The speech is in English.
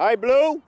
Hi, Blue.